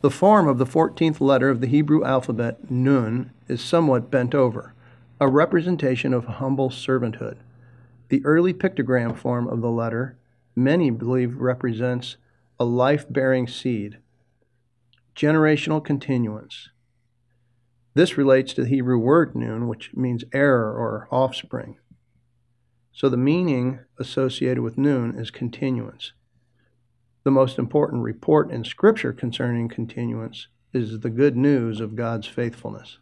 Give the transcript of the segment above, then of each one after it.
The form of the 14th letter of the Hebrew alphabet, Nun, is somewhat bent over, a representation of humble servanthood. The early pictogram form of the letter, many believe represents a life bearing seed. Generational continuance. This relates to the Hebrew word nun, which means heir or offspring. So the meaning associated with nun is continuance. The most important report in Scripture concerning continuance is the good news of God's faithfulness,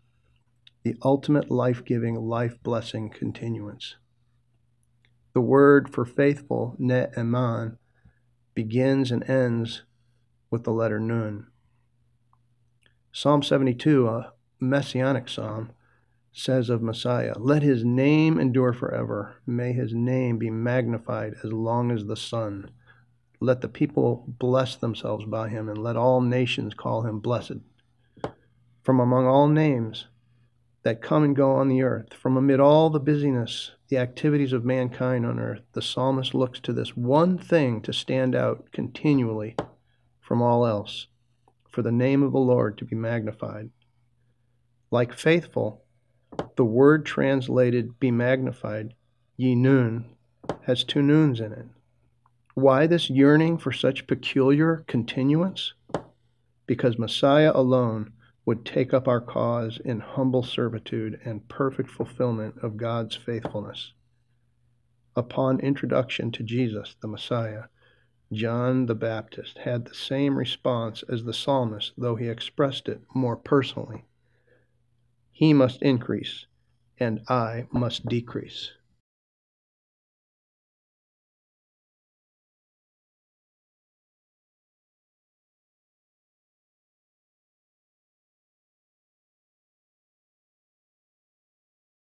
the ultimate life giving, life blessing continuance. The word for faithful, ne'eman, begins and ends with the letter nun. Psalm 72, a messianic psalm, says of Messiah, Let his name endure forever. May his name be magnified as long as the sun. Let the people bless themselves by him, and let all nations call him blessed. From among all names that come and go on the earth, from amid all the busyness, the activities of mankind on earth, the psalmist looks to this one thing to stand out continually from all else, for the name of the Lord to be magnified. Like faithful, the word translated be magnified, ye noon, has two noons in it. Why this yearning for such peculiar continuance? Because Messiah alone would take up our cause in humble servitude and perfect fulfillment of God's faithfulness. Upon introduction to Jesus, the Messiah, John the Baptist had the same response as the psalmist, though he expressed it more personally. He must increase, and I must decrease.